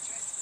Chase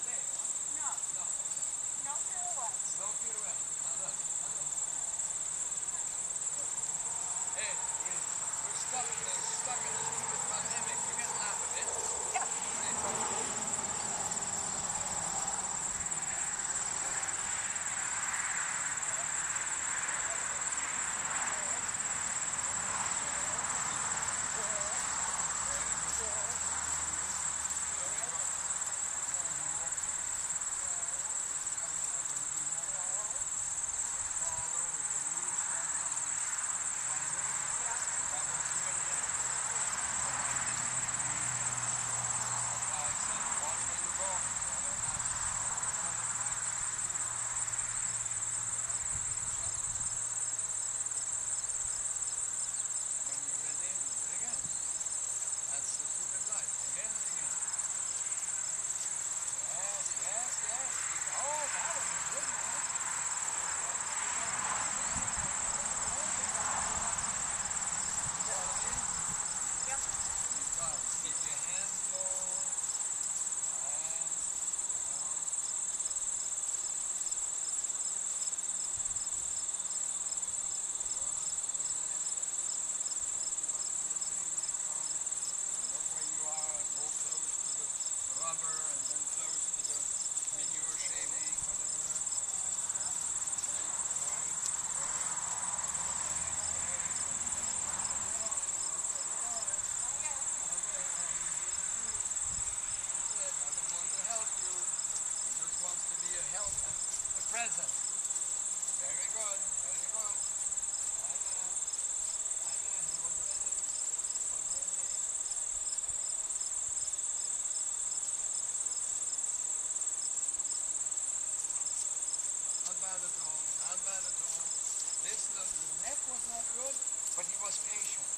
was patient.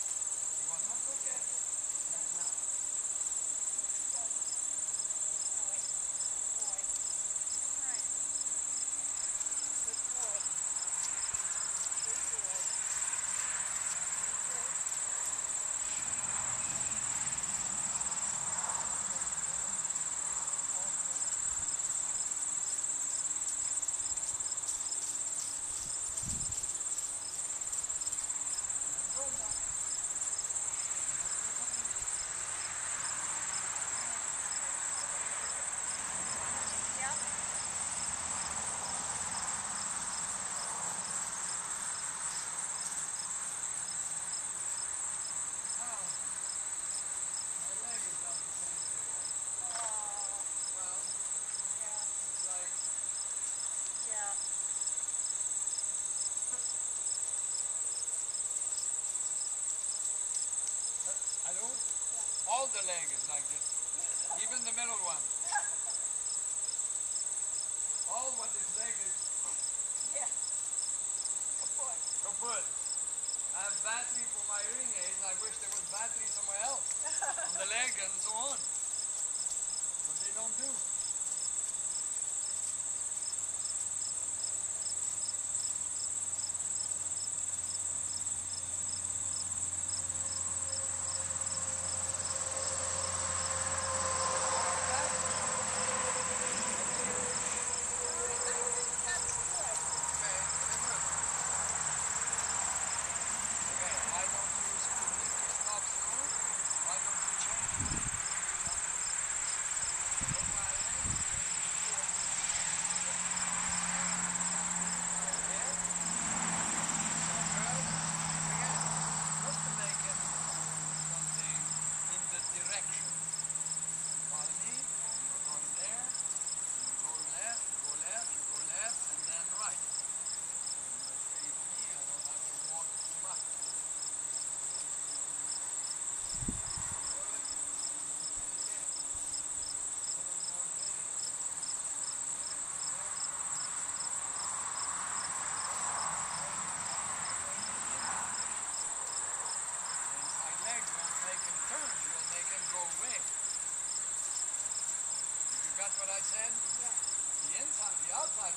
I don't. All the leg is like this. Even the middle one. All what is leg is. Yeah. Kaput. Kaput. I have battery for my hearing aids. I wish there was battery somewhere else. on the leg and so on.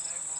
Saying?